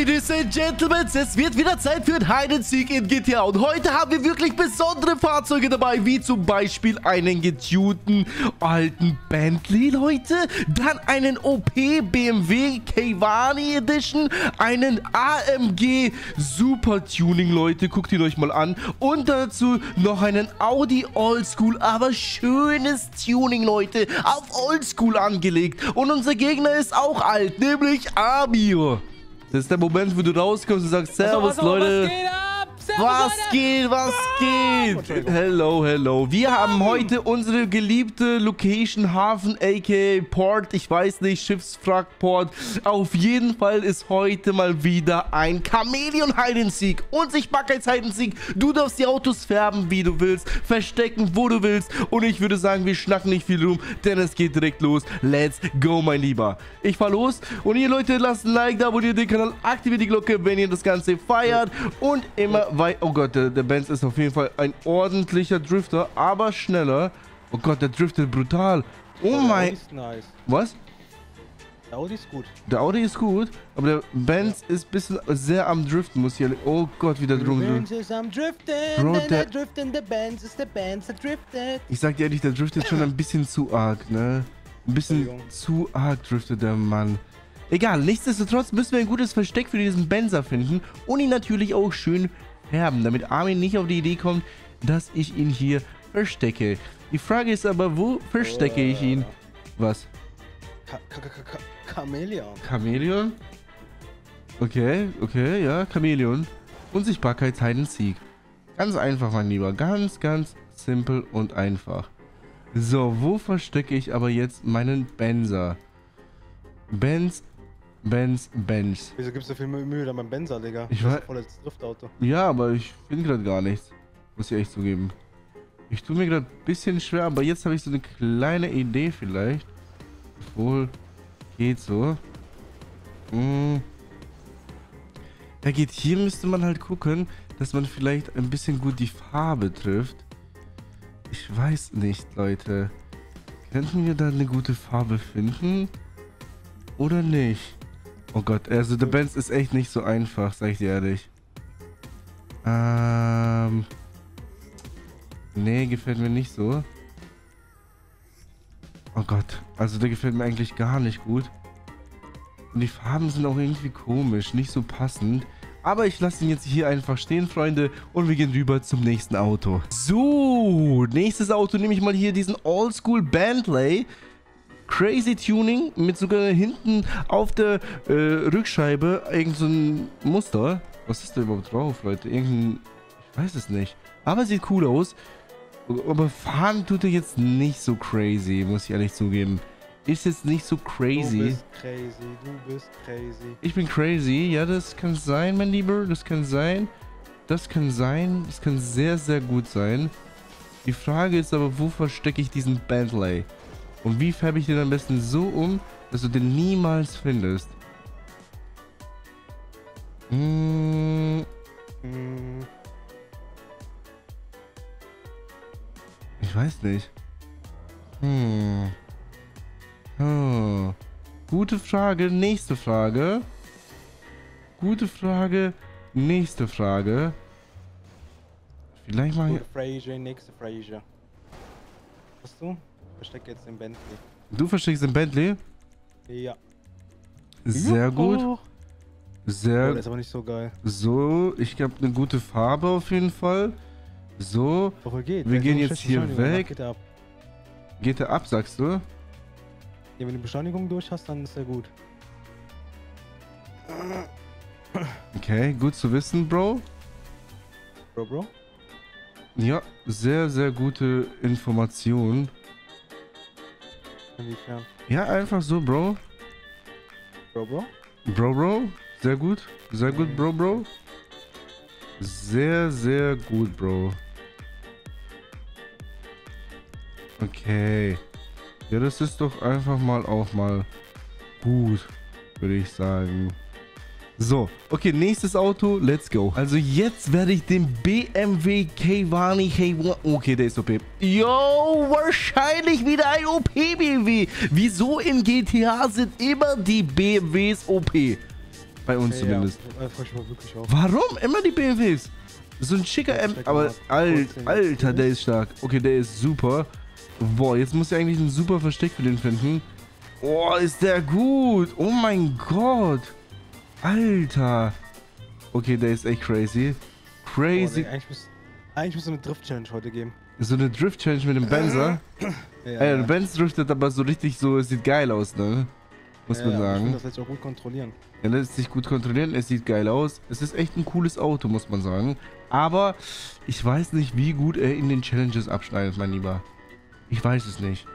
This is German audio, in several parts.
Ladies and Gentlemen, es wird wieder Zeit für ein Hide in GTA. Und heute haben wir wirklich besondere Fahrzeuge dabei, wie zum Beispiel einen getunten alten Bentley, Leute. Dann einen OP BMW Kevani Edition, einen AMG Super Tuning, Leute. Guckt ihn euch mal an. Und dazu noch einen Audi Oldschool, aber schönes Tuning, Leute. Auf Oldschool angelegt. Und unser Gegner ist auch alt, nämlich Amir. Das ist der Moment, wo du rauskommst und sagst, Servus, Also, also, Leute. Was geht Was geht. Hello, hello. Wir haben heute unsere geliebte Location Hafen, aka Port, ich weiß nicht, Schiffswrackport. Auf jeden Fall ist heute mal wieder ein Chameleon Hide Seek. Unsichtbarkeits Hide Seek. Du darfst die Autos färben, wie du willst, verstecken, wo du willst. Und ich würde sagen, wir schnacken nicht viel rum, denn es geht direkt los. Let's go, mein Lieber. Ich fahr los und ihr Leute lasst ein Like da, abonniert den Kanal, aktiviert die Glocke, wenn ihr das Ganze feiert und immer weiter. Oh Gott, der, der Benz ist auf jeden Fall ein ordentlicher Drifter, aber schneller. Oh Gott, der driftet brutal. Oh Der mein... Audi ist nice. Was? Der Audi ist gut. Der Audi ist gut, aber der Benz ist ein bisschen sehr am Driften, muss ich ehrlich... Oh Gott, wie der drum... Benz ist am Driften, Bro, der- der Driften, der Benz ist der Benz, der driftet. Ich sag dir ehrlich, der driftet schon ein bisschen zu arg, ne? Ein bisschen zu arg driftet der Mann. Egal, nichtsdestotrotz müssen wir ein gutes Versteck für diesen Benzer finden und ihn natürlich auch schön färben, damit Armin nicht auf die Idee kommt, dass ich ihn hier verstecke. Die Frage ist aber, wo verstecke ich ihn? Was? Ka Ka Ka Ka Chameleon. Chamäleon? Okay, okay, ja, Chamäleon. Unsichtbarkeit, Hide Seek. Ganz einfach, mein Lieber. Ganz, ganz simpel und einfach. So, wo verstecke ich aber jetzt meinen Benzer? Benz, Benz, Benz. Wieso gibst du viel Mühe an meinem Benzer, Digga? Ich Das ist wei- ein volles Driftauto. Ja, aber ich finde gerade gar nichts. Muss ich echt zugeben. Ich tue mir gerade ein bisschen schwer, aber jetzt habe ich so eine kleine Idee vielleicht. Obwohl, geht so. Hm. Ja geht, hier müsste man halt gucken, dass man vielleicht ein bisschen gut die Farbe trifft. Ich weiß nicht, Leute. Könnten wir da eine gute Farbe finden? Oder nicht? Oh Gott, also der Benz ist echt nicht so einfach, sag ich dir ehrlich. Ähm. Nee, gefällt mir nicht so. Oh Gott, also der gefällt mir eigentlich gar nicht gut. Und die Farben sind auch irgendwie komisch, nicht so passend. Aber ich lasse ihn jetzt hier einfach stehen, Freunde. Und wir gehen rüber zum nächsten Auto. So, nächstes Auto nehme ich mal hier diesen Oldschool Bentley. Crazy Tuning mit sogar hinten auf der äh, Rückscheibe irgend so ein Muster. Was ist da überhaupt drauf, Leute? Irgendein... Ich weiß es nicht. Aber sieht cool aus. Aber fahren tut er jetzt nicht so crazy, muss ich ehrlich zugeben. Ist jetzt nicht so Du crazy. bist crazy, du bist crazy. Ich bin crazy. Ja, das kann sein, mein Lieber. Das kann sein. Das kann sein. Das kann sehr, sehr gut sein. Die Frage ist aber, wo verstecke ich diesen Bentley? Und wie färbe ich den am besten so um, dass du den niemals findest? Hm, Hm, ich weiß nicht. Hm. Hm. Gute Frage, nächste Frage. Gute Frage, nächste Frage. Vielleicht mal gute Fraser, nächste Fraser. Was du? Versteck jetzt den Bentley. Du versteckst den Bentley. Ja. Sehr gut. Oh, der Sehr ist aber nicht so geil. so. Ich habe eine gute Farbe auf jeden Fall. So. Doch, er geht. Wir Der ist gehen jetzt hier weg. Geht er ab. Geht er ab, sagst du? Ja, wenn du die Beschleunigung durch hast, dann ist er gut. Okay, gut zu wissen, Bro. Bro, Bro. Ja, sehr, sehr gute Information. Inwiefern? Ja, einfach so, Bro. Bro, Bro. Bro, Bro. Sehr gut. Sehr gut, Bro, Bro. Sehr, sehr gut, Bro. Okay. Ja, das ist doch einfach mal auch mal gut, würde ich sagen. So, okay, nächstes Auto, let's go. Also jetzt werde ich den BMW Kevani K1... Okay, der ist OP. Yo, wahrscheinlich wieder ein OP-BMW. Wieso in GTA sind immer die BMWs OP? Bei uns Ja, zumindest. Ja. Warum? Immer die BMWs. So ein schicker M. Aber alt, Alter, der Bild. ist stark. Okay, der ist super. Boah, jetzt muss ich eigentlich ein super Versteck für den finden. Oh, ist der gut. Oh mein Gott. Alter. Okay, der ist echt crazy. Crazy. nee, eigentlich muss eigentlich eine Drift-Challenge heute geben. So eine Drift-Challenge mit dem Benzer. Ja, Ey, der Benz driftet aber so richtig so, es sieht geil aus, ne? Muss ja, man Ich sagen. finde, das lässt sich auch gut kontrollieren. Er lässt sich gut kontrollieren, es sieht geil aus. Es ist echt ein cooles Auto, muss man sagen. Aber ich weiß nicht, wie gut er in den Challenges abschneidet, mein Lieber. Ich weiß es nicht.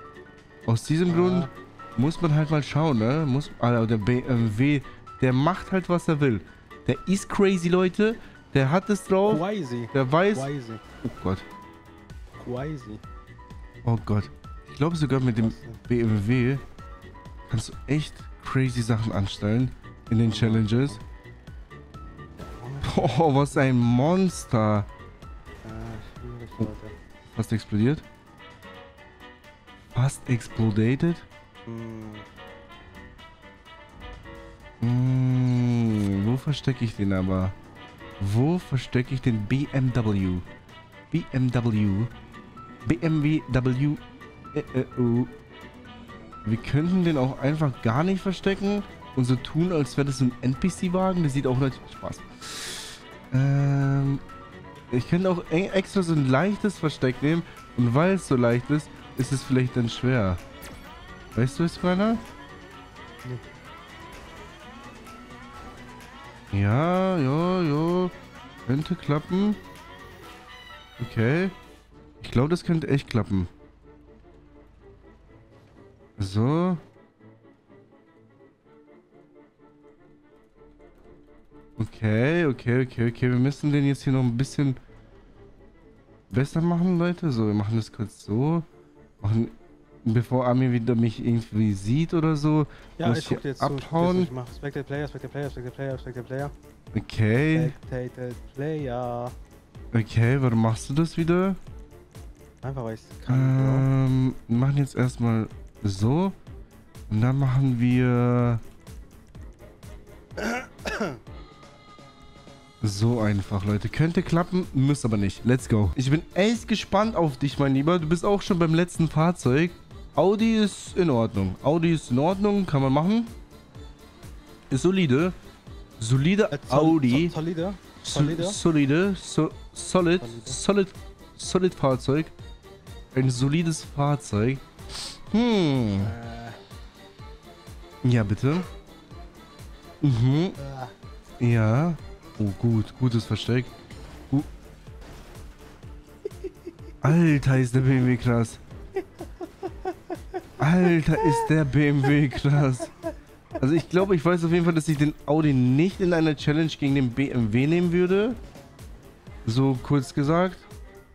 Aus diesem Grund muss man halt mal schauen, ne? Muss, Alter, der BMW, der macht halt, was er will. Der ist crazy, Leute. Der hat es drauf. Crazy. Der weiß... Crazy. Oh Gott. Crazy. Oh Gott. Ich glaube sogar mit dem? BMW kannst du echt crazy Sachen anstellen in den Challenges. Oh, was ein Monster. Ah, Leute. Fast explodiert. Fast exploded. Hm. Wo verstecke ich den aber? Wo verstecke ich den BMW? BMW. BMW. Äh, äh, oh. Wir könnten den auch einfach gar nicht verstecken und so tun, als wäre das so ein NPC-Wagen. Der sieht auch natürlich Spaß. Ähm, ich könnte auch e- extra so ein leichtes Versteck nehmen und weil es so leicht ist, ist es vielleicht dann schwer. Weißt du es, Rainer? Ja, ja, ja. Könnte klappen. Okay. Ich glaube, das könnte echt klappen. So. Okay, okay, okay, okay. Wir müssen den jetzt hier noch ein bisschen besser machen, Leute. So, wir machen das kurz so. Machen, bevor Ami wieder mich irgendwie sieht oder so. Ja, Muss ich dir jetzt abhauen. zu. Ich mach Spectator Player, Spectator Player, Spectator Player, Spectator Player. Okay. Spectator Player. Okay, warum machst du das wieder? Einfach weil ich kann. Ähm, wir machen jetzt erstmal so. Und dann machen wir. So einfach, Leute. Könnte klappen, muss aber nicht. Let's go. Ich bin echt gespannt auf dich, mein Lieber. Du bist auch schon beim letzten Fahrzeug. Audi ist in Ordnung. Audi ist in Ordnung, kann man machen. Ist solide. Solide Äh, sol- Audi. sol- Solide. So, Solide. solide, so, solid, Solide. solid, solid Fahrzeug. Ein solides Fahrzeug. Hm. Äh, Ja, bitte. Mhm. äh. Ja. Oh, gut. Gutes Versteck. Alter, ist der BMW krass. Alter, ist der BMW krass. Also ich glaube, ich weiß auf jeden Fall, dass ich den Audi nicht in einer Challenge gegen den BMW nehmen würde. So kurz gesagt.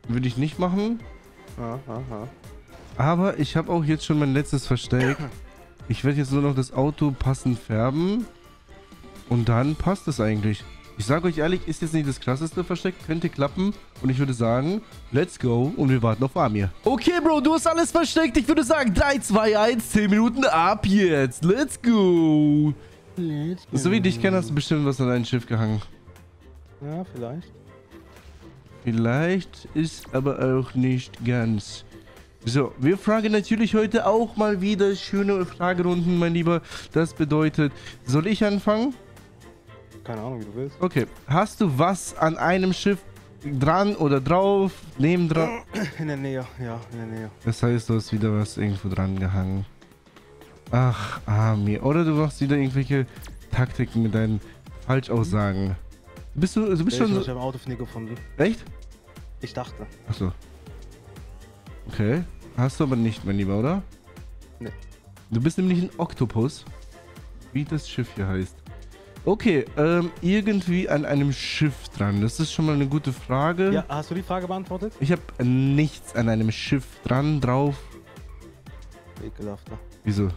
Würde ich nicht machen. Aber ich habe auch jetzt schon mein letztes Versteck. Ich werde jetzt nur noch das Auto passend färben. Und dann passt es eigentlich. Ich sage euch ehrlich, ist jetzt nicht das krasseste Versteck, könnte klappen. Und ich würde sagen, let's go und wir warten auf Amir. Okay, Bro, du hast alles versteckt. Ich würde sagen, 3, 2, 1, 10 Minuten ab jetzt. Let's go. So wie ich dich kenne, hast du bestimmt was an dein Schiff gehangen. Ja, vielleicht. Vielleicht ist aber auch nicht ganz. So, wir fragen natürlich heute auch mal wieder schöne Fragerunden, mein Lieber. Das bedeutet, soll ich anfangen? Keine Ahnung, wie du willst. Okay. Hast du was an einem Schiff dran oder drauf, neben dran? In der Nähe, ja, in der Nähe. Das heißt, du hast wieder was irgendwo dran gehangen. Ach, Amir. Oder du machst wieder irgendwelche Taktiken mit deinen Falschaussagen. Bist du, du bist Ja, schon ich so... habe im Auto von dir gefunden. Echt? Ich dachte. Achso. Okay. Hast du aber nicht, mein Lieber, oder? Nee. Du bist nämlich ein Oktopus. Wie das Schiff hier heißt. Okay, ähm, irgendwie an einem Schiff dran. Das ist schon mal eine gute Frage. Ja, hast du die Frage beantwortet? Ich habe nichts an einem Schiff dran, drauf. Ekelhafter. Wieso?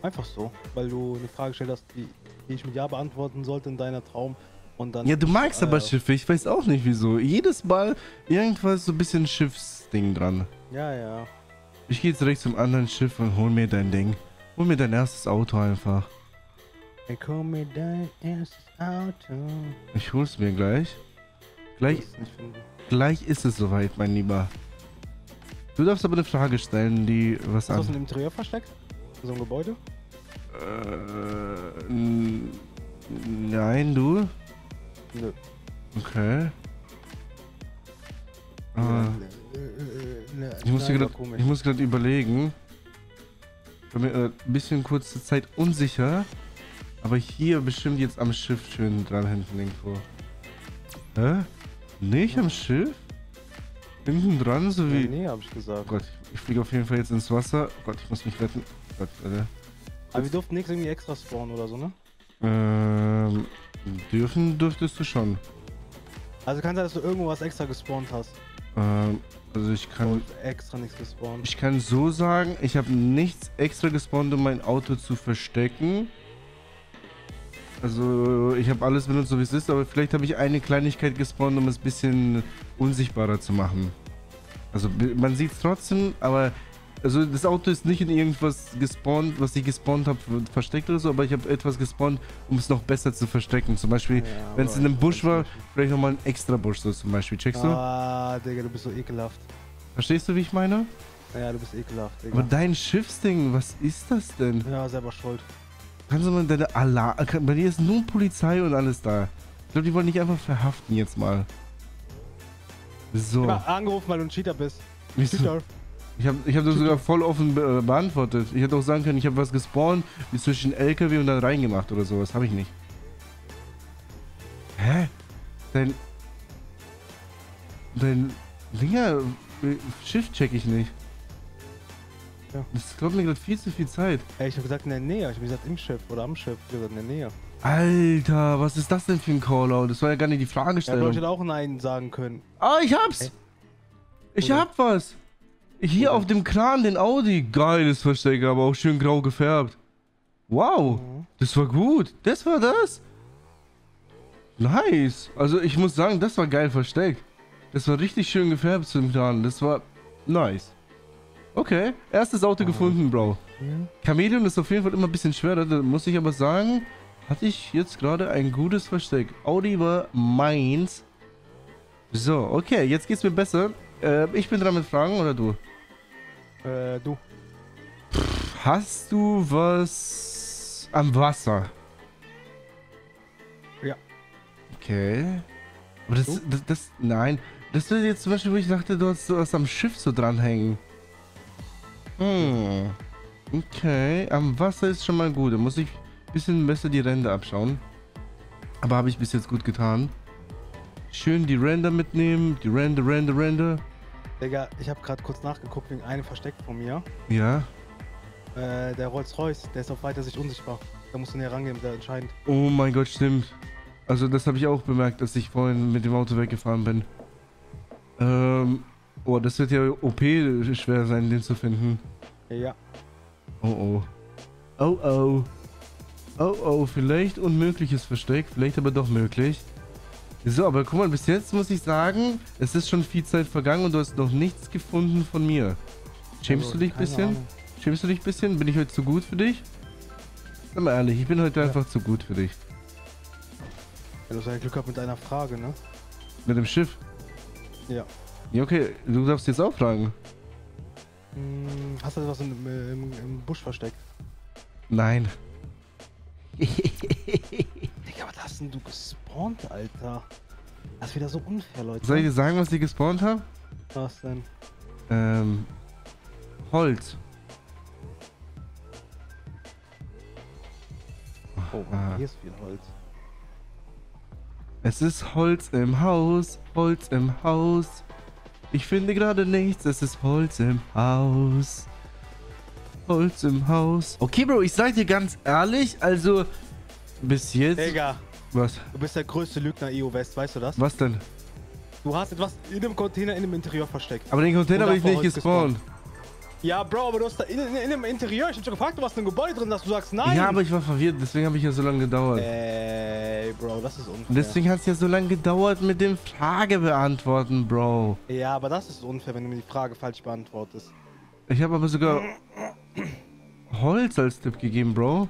Einfach so, weil du eine Frage gestellt hast, die, die ich mit Ja beantworten sollte in deiner Traum. Und dann. Ja, du magst aber Äh, Schiffe. Ich weiß auch nicht wieso. Jedes Mal irgendwas so ein bisschen Schiffsding dran. Ja, ja. Ich gehe jetzt direkt zum anderen Schiff und hol mir dein Ding. Hol mir dein erstes Auto einfach. Komm mir dein erstes Auto. Ich hol's mir gleich. Gleich, Das gleich ist es soweit, mein Lieber. Du darfst aber eine Frage stellen, die was Hast du was an. im Interieur versteckt? In so einem Gebäude? Äh, nein, du? Nö. Okay. Ah, ich muss gerade war komisch. ich muss gerade überlegen. Ich bin mir äh, ein bisschen kurze Zeit unsicher. Aber hier bestimmt jetzt am Schiff schön dran hinten irgendwo. Hä? Nicht am Schiff? Hinten dran, so wie. Nee, nee, hab ich gesagt. Oh Gott, ich fliege auf jeden Fall jetzt ins Wasser. Oh Gott, ich muss mich retten. Oh Gott, Alter. Aber wir durften nichts irgendwie extra spawnen oder so, ne? Ähm, dürfen dürftest du schon. Also kann sein, dass du irgendwo was extra gespawnt hast. Ähm, also ich kann, Und extra nichts gespawnt. ich kann so sagen, ich habe nichts extra gespawnt, um mein Auto zu verstecken. Also ich habe alles benutzt, so wie es ist, aber vielleicht habe ich eine Kleinigkeit gespawnt, um es ein bisschen unsichtbarer zu machen. Also man sieht es trotzdem, aber also das Auto ist nicht in irgendwas gespawnt, was ich gespawnt habe, versteckt oder so, aber ich habe etwas gespawnt, um es noch besser zu verstecken. Zum Beispiel, Ja, wenn es in einem Busch war, vielleicht nochmal ein extra Busch so zum Beispiel. Checkst du? Ah, Digga, du bist so ekelhaft. Verstehst du, wie ich meine? Ja, du bist ekelhaft, Digga. Aber dein Schiffsding, was ist das denn? ja, selber schuld. Kannst du mal deine Alarm... Bei dir ist nur Polizei und alles da. Ich glaube, die wollen dich einfach verhaften jetzt mal. So. Immer angerufen, weil du ein Cheater bist. Ich, Cheater. ich habe ich hab das sogar voll offen be äh, beantwortet. Ich hätte auch sagen können, ich habe was gespawnt, wie zwischen LKW und dann reingemacht oder sowas. Habe ich nicht. Hä? Dein... Dein... Dinger... äh, Schiff check ich nicht. Ja. Das glaubt mir gerade viel zu viel Zeit. Ey, ich hab gesagt in der Nähe. Ich hab gesagt im Schiff oder am Schiff. Ich hab gesagt in der Nähe. Alter, was ist das denn für ein Callout? Das war ja gar nicht die Ja, Fragestellung. ich hätte auch Nein sagen können. Ah, ich hab's! Hä? Ich Wo denn? hab was! Hier Wo auf dem Kran, den Audi. Geiles Versteck, aber auch schön grau gefärbt. Wow, Mhm. das war gut. Das war das? Nice. Also ich muss sagen, das war geil versteckt. Das war richtig schön gefärbt zum Kran. Das war nice. Okay, erstes Auto Ah. gefunden, Bro. Chameleon ist auf jeden Fall immer ein bisschen schwerer, da muss ich aber sagen, hatte ich jetzt gerade ein gutes Versteck. Audi war meins. So, okay, jetzt geht's mir besser. Äh, ich bin dran mit Fragen oder du? Äh, du. Hast du was am Wasser? Ja. Okay. Aber das, das, das, nein. Das wäre jetzt zum Beispiel, wo ich dachte, du hast sowas am Schiff so dranhängen. Hm. Okay, am Wasser ist schon mal gut. Da muss ich ein bisschen besser die Ränder abschauen. Aber habe ich bis jetzt gut getan. Schön die Ränder mitnehmen. Die Ränder, Ränder, Ränder. Digga, ich hab gerade kurz nachgeguckt wegen einem Versteck von mir. Ja. Äh, der Rolls-Royce, der ist auf weiter Sicht unsichtbar. Da musst du näher rangehen, der entscheidend. Oh mein Gott, stimmt. Also das habe ich auch bemerkt, als ich vorhin mit dem Auto weggefahren bin. Ähm, oh, das wird ja OP schwer sein, den zu finden. Ja. Oh oh. Oh oh. Oh oh, vielleicht unmögliches Versteck, vielleicht aber doch möglich. So, aber guck mal, bis jetzt muss ich sagen, es ist schon viel Zeit vergangen und du hast noch nichts gefunden von mir. Schämst Also, du dich ein bisschen? Ahnung. Schämst du dich ein bisschen? Bin ich heute zu gut für dich? Sag mal ehrlich, ich bin heute Ja. einfach zu gut für dich. Ja, du hast ja Glück gehabt mit deiner Frage, ne? Mit dem Schiff. Ja. Ja, okay, du darfst jetzt auch fragen. Hm, hast du was im, im, im Busch versteckt? Nein. Digga, was hast denn du gespawnt, Alter? Das ist wieder so unfair, Leute. Soll ich dir sagen, was ich gespawnt habe? Was denn? Ähm, Holz. Oh, Ah. hier ist viel Holz. Es ist Holz im Haus, Holz im Haus. Ich finde gerade nichts, es ist Holz im Haus. Holz im Haus. Okay, Bro, ich sag dir ganz ehrlich, also bis jetzt. Digga, Was? du bist der größte Lügner EU West, weißt du das? Was denn? Du hast etwas in dem Container in dem Interieur versteckt. Aber den Container habe ich nicht Holz gespawnt. Ja, Bro, aber du hast da in, in, in dem Interieur, ich hab schon gefragt, du hast ein Gebäude drin, dass du sagst nein. Ja, aber ich war verwirrt, deswegen habe ich ja so lange gedauert. Ey, Bro, das ist unfair. Deswegen hat es ja so lange gedauert mit dem Frage beantworten, Bro. Ja, aber das ist unfair, wenn du mir die Frage falsch beantwortest. Ich habe aber sogar Holz als Tipp gegeben, Bro.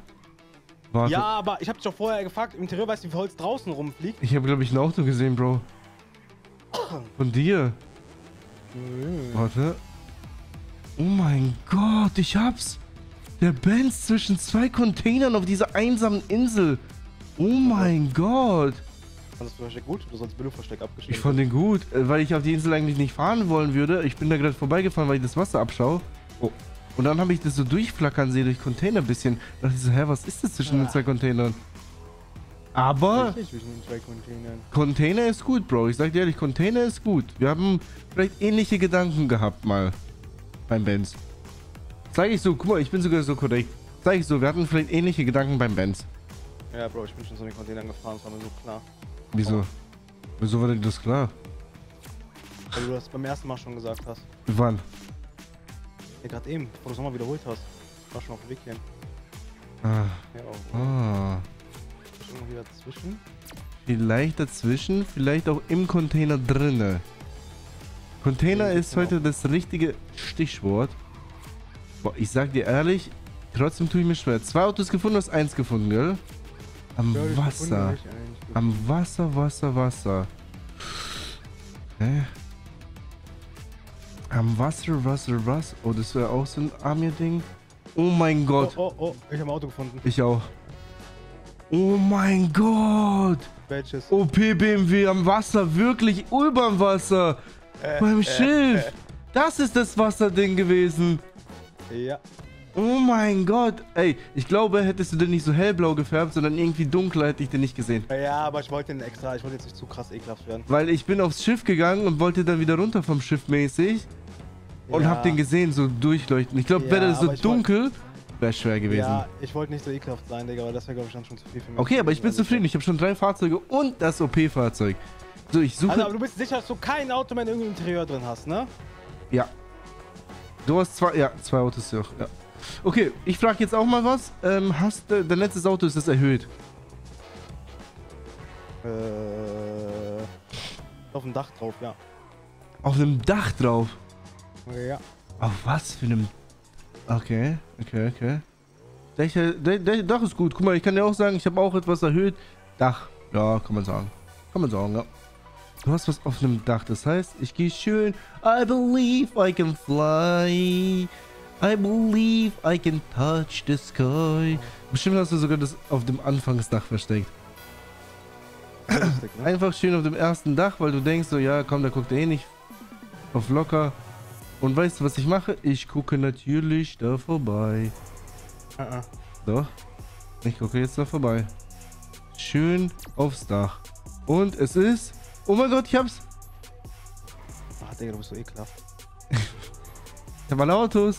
Warte. Ja, aber ich hab dich doch vorher gefragt, im Interieur weißt du, wie viel Holz draußen rumfliegt? Ich habe, glaube ich, ein Auto gesehen, Bro. Von dir. Warte. Oh mein Gott, ich hab's. Der Benz zwischen zwei Containern auf dieser einsamen Insel. Oh mein Gott. Fandest du Versteck gut? Du sollst Billo-Versteck Ich abgeschrieben. fand den gut, äh, weil ich auf die Insel eigentlich nicht fahren wollen würde. Ich bin da gerade vorbeigefahren, weil ich das Wasser abschaue. Oh. Und dann habe ich das so durchflackern sehen durch Container ein bisschen. Da dachte ich so, hä, was ist das zwischen den Ah. zwei Containern? Aber Richtig zwischen den zwei Containern. Container ist gut, Bro. Ich sag dir ehrlich, Container ist gut. Wir haben vielleicht ähnliche Gedanken gehabt mal beim Benz. Sag ich so, guck mal, ich bin sogar so korrekt. Sag ich so, wir hatten vielleicht ähnliche Gedanken beim Benz. Ja, Bro, ich bin schon so in den Containern gefahren, das war mir so klar. Wieso? Wieso war denn das klar? Weil du das beim ersten Mal schon gesagt hast. Wann? Ja, gerade eben, bevor du es nochmal wiederholt hast. War schon auf dem Weg hin. Ah, Ja, auch. ah. Hier dazwischen? Vielleicht dazwischen, vielleicht auch im Container drinne. Container ist heute das richtige Stichwort. Boah, ich sag dir ehrlich, trotzdem tue ich mir schwer. Zwei Autos gefunden, du hast eins gefunden, gell? Am Ja, Wasser. Am Wasser, Wasser, Wasser. Hä? Am Wasser, Wasser, Wasser. Oh, das wäre auch so ein Amir-Ding. Oh mein Gott. Oh, oh, oh, ich habe ein Auto gefunden. Ich auch. Oh mein Gott. Welches? OP BMW am Wasser, wirklich überm Wasser. Beim Schiff. Das ist das Wasserding gewesen. Ja. Oh mein Gott. Ey, ich glaube, hättest du den nicht so hellblau gefärbt, sondern irgendwie dunkler, hätte ich den nicht gesehen. Ja, aber ich wollte den extra, ich wollte jetzt nicht zu krass ekelhaft werden. Weil ich bin aufs Schiff gegangen und wollte dann wieder runter vom Schiff mäßig. Und Ja. hab den gesehen, so durchleuchten. Ich glaube, Ja, wäre das so dunkel, wäre schwer gewesen. Ja, ich wollte nicht so ekelhaft sein, Digga, aber das wäre, glaube ich, dann schon zu viel für mich. Okay, aber ich bin zufrieden. Ich habe schon drei Fahrzeuge und das OP-Fahrzeug. So, ich suche... Also, aber du bist sicher, dass du kein Auto mehr in irgendeinem Interieur drin hast, ne? Ja. Du hast zwei, ja, zwei Autos ja. ja. Okay, ich frage jetzt auch mal was. Ähm, hast du, dein letztes Auto ist das erhöht? Äh. Auf dem Dach drauf, ja. Auf einem Dach drauf? Ja. Auf was für einem... Okay, okay, okay. Dächer, der Dach ist gut. Guck mal, ich kann dir auch sagen, ich habe auch etwas erhöht. Dach. Ja, kann man sagen. Kann man sagen, ja. Du hast was auf einem Dach. Das heißt, ich gehe schön. I believe I can fly. I believe I can touch the sky. Bestimmt hast du sogar das auf dem Anfangsdach versteckt. Ne? Einfach schön auf dem ersten Dach, weil du denkst so, ja, komm, da guckt er eh nicht auf locker. Und weißt du, was ich mache? Ich gucke natürlich da vorbei. Ah, ah. So. Ich gucke jetzt da vorbei. Schön aufs Dach. Und es ist... Oh mein Gott, ich hab's. Ah, Digga, du bist so ekelhaft. Ich hab alle Autos.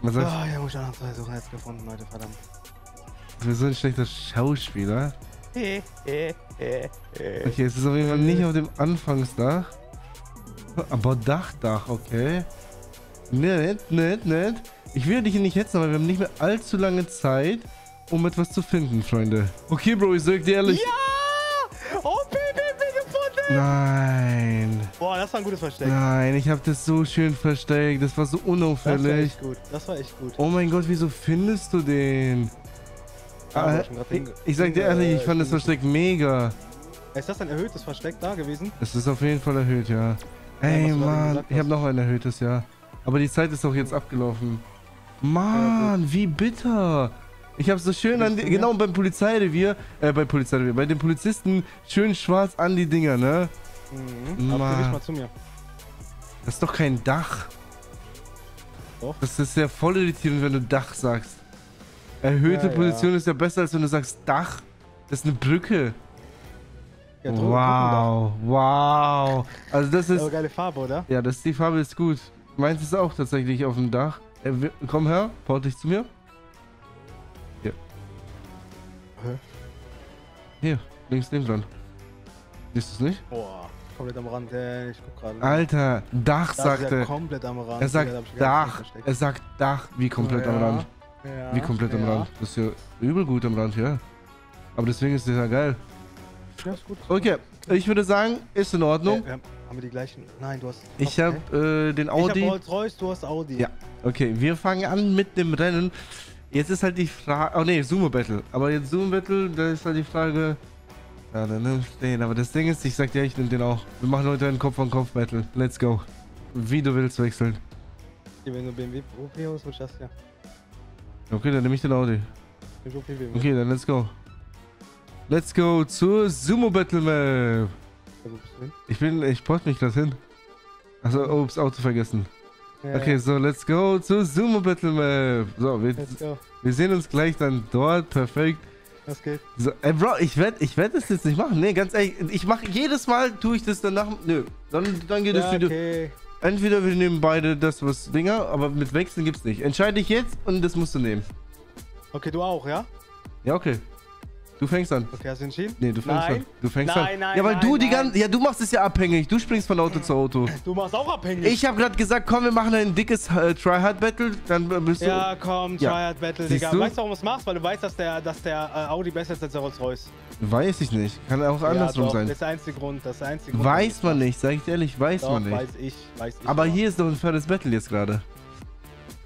Man sagt, Ah, ja, muss ich auch noch zwei Suchen jetzt gefunden, Leute, verdammt. ich bin so ein schlechter Schauspieler. Okay, es ist auf jeden Fall nicht auf dem Anfangsdach. Aber Dachdach, okay. Nett, nett, nett. Ich will dich nicht hetzen, aber wir haben nicht mehr allzu lange Zeit, um etwas zu finden, Freunde. Okay, Bro, ich sag dir ehrlich. Ja! Nein. Boah, das war ein gutes Versteck. Nein, ich habe das so schön versteckt. Das war so das war unauffällig. echt gut. Das war echt gut. Oh mein Gott, wieso findest du den? Ja, Ah, grad ich, sag dir ehrlich, äh, ich fand das Versteck mega. Ist das ein erhöhtes Versteck da gewesen? Es ist auf jeden Fall erhöht, ja. Ey, gerade Mann, ich habe noch ein erhöhtes, ja. Aber die Zeit ist auch jetzt abgelaufen. Mann, wie bitter. Ich habe so schön an die, genau beim Polizeirevier, äh, bei Polizeirevier, bei den Polizisten schön schwarz an die Dinger, ne? Mhm. Aber Mann. mal zu mir. Das ist doch kein Dach. Doch. Das ist ja voll irritierend, wenn du Dach sagst. Erhöhte Ja, ja. Position ist ja besser, als wenn du sagst Dach. Das ist eine Brücke. Ja, wow, wow. Also das ist. Aber geile Farbe, oder? ja, das die Farbe ist gut. Meins ist auch tatsächlich auf dem Dach. Äh, komm her, port dich zu mir. Hä? Hier, links neben dran. Siehst du es nicht? Boah, komplett am Rand. Äh, ich guck gerade. Alter, Dach Das sagt ist ja er. komplett am Rand. Er sagt Dach. Er sagt Dach, wie komplett am Ja, Rand. Ja, Wie komplett am. Rand. Das ist ja übel gut am Rand, ja. Aber deswegen ist das ja geil. Ja, ist gut. Okay, ich würde sagen, ist in Ordnung. Äh, haben, wir die gleichen? Nein, du hast. Ich habe äh, den Ich hab Audi. Rolls Royce, du hast Audi. Ja. Okay, wir fangen an mit dem Rennen. Jetzt ist halt die Frage. Oh ne, Sumo Battle. Aber jetzt Sumo Battle, da ist halt die Frage. Ja, dann nimmst du den. Aber das Ding ist, ich sag dir, ich nehm den auch. Wir machen heute einen Kopf an Kopf Battle. Let's go. Wie du willst wechseln. Wenn du BMW OP hast, du das ja. Okay, dann nehme ich den Audi. Ich OP BMW. Okay, dann let's go. Let's go zur Sumo Battle Map. Ich bin, ich post mich gerade hin. Also, ups, Auto vergessen. Ja, Okay, ja. so, let's go zur Sumo Battle Map. So, wir, wir sehen uns gleich dann dort. Perfekt. Was geht? So, ey, Bro, ich werde ich werd das jetzt nicht machen. Nee, ganz ehrlich, ich mache jedes Mal, tue ich das danach. Nö, dann, dann geht das Ja, Video. okay. Entweder wir nehmen beide das, was Dinger, aber mit Wechseln gibt's nicht. Entscheide ich jetzt und das musst du nehmen. Okay, du auch, ja? Ja, okay. Du fängst an. Okay, hast du entschieden? Nee, du fängst Nein. an. Du fängst Nein, an. nein, ja, weil nein, du die ganze. Ja, du machst es ja abhängig. Du springst von Auto zu Auto. Du machst auch abhängig. Ich habe gerade gesagt, komm, wir machen ein dickes äh, Tryhard-Battle. Dann bist du. Ja, komm, Ja. Tryhard Battle, Siehst Digga. du? Weißt du, warum du es machst? Weil du weißt, dass der, dass der äh, Audi besser ist als der Rolls Royce. Weiß ich nicht. Kann auch andersrum ja, doch, sein. Das ist der einzige Grund. Das ist der einzige Grund. Weiß man nicht, sag ich dir ehrlich, weiß Doch, man nicht. weiß ich, weiß ich. Aber hier ist doch ein faires Battle jetzt gerade.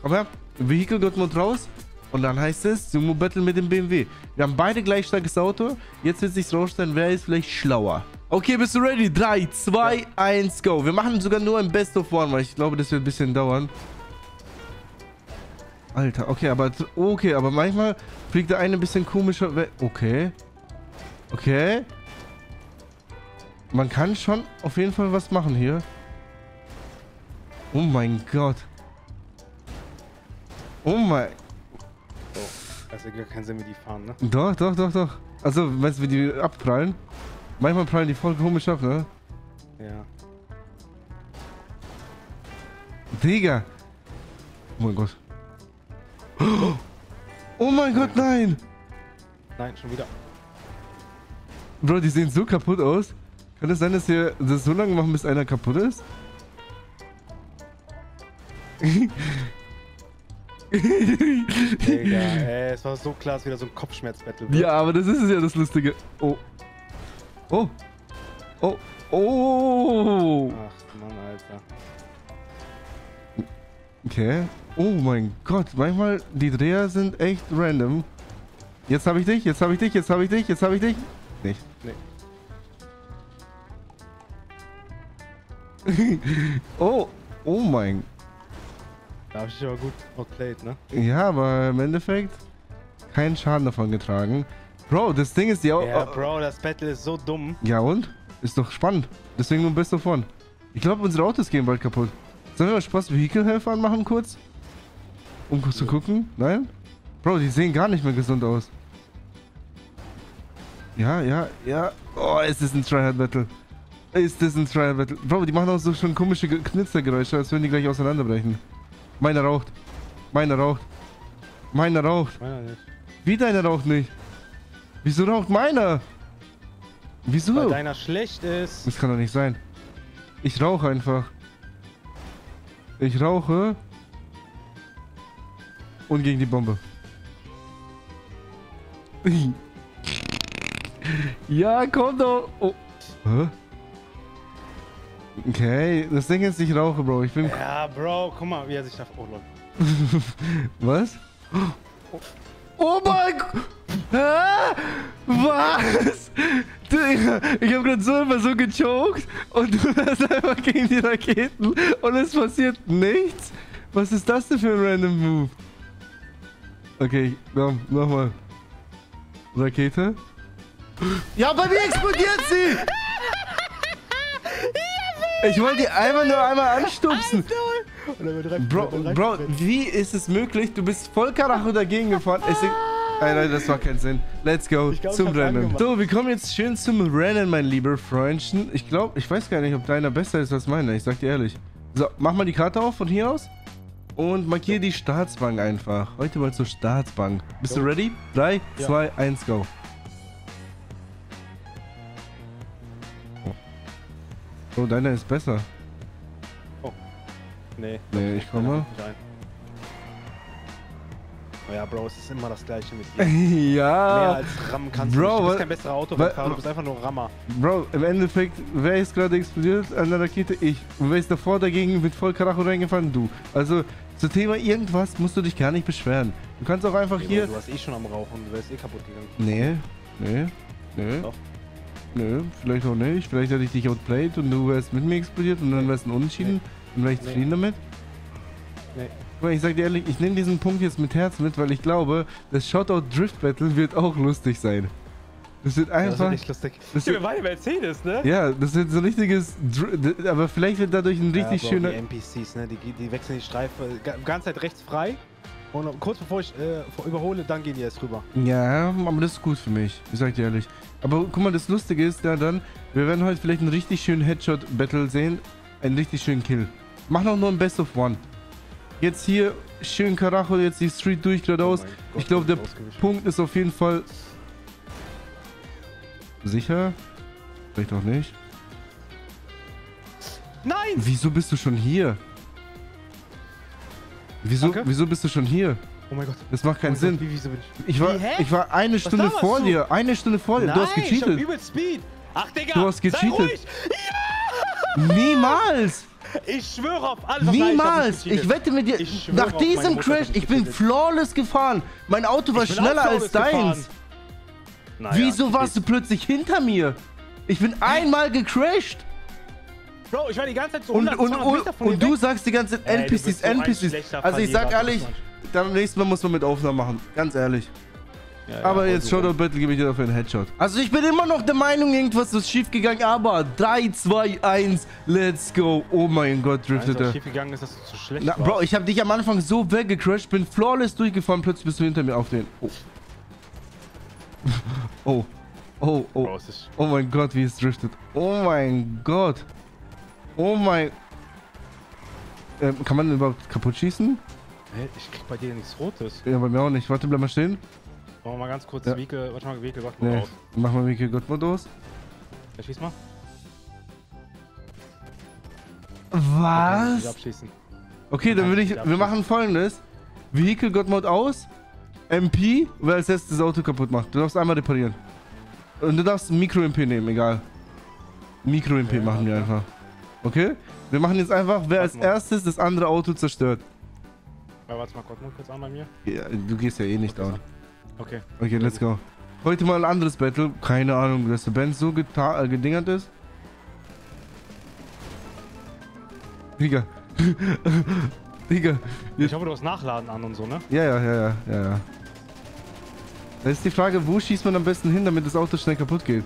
Komm her. Vehicle Gott raus. Und dann heißt es Sumo Battle mit dem BMW. Wir haben beide gleich starkes Auto. Jetzt wird sich rausstellen, wer ist vielleicht schlauer. Okay, bist du ready? 3, 2, 1, go. Wir machen sogar nur ein Best of One, weil ich glaube, das wird ein bisschen dauern. Alter, okay, aber okay, aber manchmal fliegt der eine ein bisschen komischer. we- Okay. Okay. Man kann schon auf jeden Fall was machen hier. Oh mein Gott. Oh mein. Das ergibt gar keinen Sinn, wie die fahren, ne? Doch, doch, doch, doch. Also, weißt du, wie die abprallen? Manchmal prallen die voll komisch ab, ne? Ja. Digga. Oh mein Gott. Oh mein Gott, nein. Nein, schon wieder. Bro, die sehen so kaputt aus. Kann es sein, dass wir das so lange machen, bis einer kaputt ist? Digga, ey, es war so klar, es wieder so ein Kopfschmerz-Battle wird. Ja, aber das ist es ja das Lustige. Oh. Oh. Oh. Oh. Ach, Mann, Alter. Okay. Oh mein Gott, manchmal die Dreher sind echt random. Jetzt habe ich dich, jetzt habe ich dich, jetzt habe ich dich, jetzt habe ich dich. Nicht. Nee. oh, oh mein. Da hab ich dich aber gut outplayed, ne? Ja, aber im Endeffekt keinen Schaden davon getragen. Bro, das Ding ist ja auch. Ja, Bro, das Battle ist so dumm. Ja und? Ist doch spannend. Deswegen nur Best One. Ich glaube, unsere Autos gehen bald kaputt. Sollen wir mal Spaß Vehicle Health anmachen kurz? Um kurz zu gucken? Nein? Bro, die sehen gar nicht mehr gesund aus. Ja, ja, ja. Oh, ist das ein Tryhard Battle? Ist das ein Tryhard Battle? Bro, die machen auch so schon komische Ge- Knitzergeräusche, als würden die gleich auseinanderbrechen. Meiner raucht. Meiner raucht. Meiner raucht. Meiner nicht. Wie deiner raucht nicht? Wieso raucht meiner? Wieso? Weil deiner schlecht ist. Das kann doch nicht sein. Ich rauche einfach. Ich rauche. Und gegen die Bombe. ja, komm doch. Oh. Hä? Okay, das Ding ist, ich rauche, Bro. Ich bin. Ja, Bro, guck mal, wie er sich da. Oh, lol. Was? Oh mein Gott! Hä? Was? Ich hab grad so immer so gechoked und du hast einfach gegen die Raketen und es passiert nichts? Was ist das denn für ein random Move? Okay, komm, nochmal. Rakete. Ja, bei mir explodiert sie! Ich wollte die einfach nur einmal anstupsen. Bro, Bro, wie ist es möglich? Du bist voll Karacho dagegen gefahren. Es ist, nein, nein, das macht keinen Sinn. Let's go glaub, zum Rennen. So, wir kommen jetzt schön zum Rennen, mein lieber Freundchen. Ich glaube, ich weiß gar nicht, ob deiner besser ist als meiner. Ich sag dir ehrlich. So, mach mal die Karte auf von hier aus. Und markier die Staatsbank einfach. Heute mal zur Staatsbank. Bist du Jo. ready? 3, Ja. 2, 1, go. Oh, deiner ist besser. Nee. Nee, ich komme. Oh ja, Bro, es ist immer das gleiche mit dir. Mehr ja. als rammen kannst Bro, du nicht. Du bist kein besserer Autofahrer, du bist einfach nur Rammer. Bro, im Endeffekt, wer ist gerade explodiert an der Rakete? Ich. Und wer ist davor dagegen mit voll Karacho reingefahren? Du. Also, Zum Thema irgendwas musst du dich gar nicht beschweren. Du kannst auch einfach Nee, hier... Du warst eh schon am Rauchen, du wärst eh kaputt gegangen. Nee, nee, nee. Doch. Nö, vielleicht auch nicht. Vielleicht hätte ich dich outplayed und du wärst mit mir explodiert und dann wärst du ein Unentschieden. Dann wäre ich Nee. zufrieden damit. Nee. Guck mal, ich sag dir ehrlich, ich nehme diesen Punkt jetzt mit Herz mit, weil ich glaube, das Shoutout Drift Battle wird auch lustig sein. Das wird Ja, das einfach. wird echt lustig. das Ja, wir waren ja Mercedes, ne? ja, das wird so ein richtiges. Dr- aber vielleicht wird dadurch ein richtig ja, schöner. Die NPCs, ne? Die, die wechseln die Streife ga- ganze Zeit rechts frei. Und kurz bevor ich äh, überhole, dann gehen die erst rüber. Ja, aber das ist gut für mich. Ich sag dir ehrlich. Aber guck mal, das Lustige ist ja dann, wir werden heute vielleicht einen richtig schönen Headshot-Battle sehen. Einen richtig schönen Kill. Mach noch nur ein Best of One. Jetzt hier schön Karacho, jetzt die Street durch geradeaus. Oh ich glaube, der. Punkt ist auf jeden Fall sicher. Vielleicht auch nicht. Nein! Wieso bist du schon hier? Wieso, Danke. wieso bist du schon hier? Oh mein Gott. Das macht keinen oh Sinn. Gott, wie, wieso bin ich? Ich war, Wie, ich war eine Stunde laberst vor du? dir. Eine Stunde vor dir. Du hast Nein, ich hab gecheatet. übel Speed. Ach, Digga. Du hast gecheatet. ruhig. Niemals! Ich schwöre auf alles. Nein, ich Niemals! nicht Ich wette mit dir, Ich nach diesem Crash, ich ich bin gecheatet. flawless gefahren. Mein Auto war Ich schneller als deins. Naja, Wieso warst du plötzlich hinter mir? Ich bin einmal gecrashed. Bro, ich war die ganze Zeit so Und, 100, und, 200 und, und dir du sagst die ganze Zeit Ey, NPCs, so ein NPCs. schlechter Also ich sag ehrlich, dann nächstes Mal muss man mit Aufnahmen machen. Ganz ehrlich. Ja, ja, Aber voll jetzt so. Shoutout Battle gebe ich dir dafür einen Headshot. Also ich bin immer noch der Meinung, irgendwas ist schief gegangen, aber 3, 2, 1, let's go. Oh mein Gott, driftet er. schief gegangen ist, dass du zu schlecht Na. Bro, ich habe dich am Anfang so weggecrashed, bin flawless durchgefahren, plötzlich bist du hinter mir auf den. Oh. oh. Oh, oh. Ist... Oh mein Gott, wie es driftet. Oh mein Gott. Oh mein... Ähm, kann man überhaupt kaputt schießen? Hä, ich krieg bei dir nichts Rotes. Ja, bei mir auch nicht. Warte, bleib mal stehen. Machen wir mal ganz kurz Ja. Wieke... Warte mal, Wieke, mal Nee. raus. Mach mal Mickey Gottmod aus. Ja, schieß mal. Was? Abschießen. Okay, dann würde ich. Wir machen folgendes: Vehicle God Mode aus, MP, wer als erstes das Auto kaputt macht. Du darfst einmal reparieren. Und du darfst Mikro-MP nehmen, egal. Mikro-MP Ja, machen wir okay. einfach. Okay? Wir machen jetzt einfach, wer als erstes das andere Auto zerstört. Ja, warte mal, nur kurz an bei mir. Ja, du gehst ja eh nicht down. Okay. Okay, let's go. Heute mal ein anderes Battle. Keine Ahnung, dass der Band so äh, gedingert ist. Digga. Digga. Ich hoffe, du hast Nachladen an und so, ne? Ja, ja, ja, ja, ja, ja. Da ist die Frage, wo schießt man am besten hin, damit das Auto schnell kaputt geht?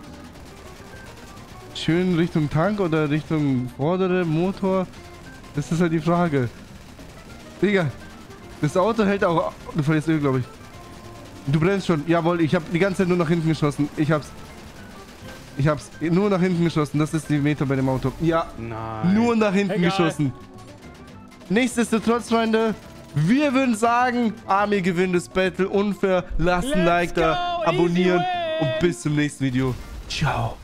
Schön Richtung Tank oder Richtung vordere Motor? Das ist halt die Frage. Digga, das Auto hält auch... Du verlierst Öl, glaube ich. Du brennst schon. Jawohl, ich habe die ganze Zeit nur nach hinten geschossen. Ich hab's. Ich hab's nur nach hinten geschossen. Das ist die Meter bei dem Auto. Ja, Nein. nur nach hinten Egal. geschossen. Nichtsdestotrotz, Freunde, wir würden sagen, Army gewinnt das Battle unfair. Lasst ein Let's Like da, abonnieren und bis zum nächsten Video. Ciao.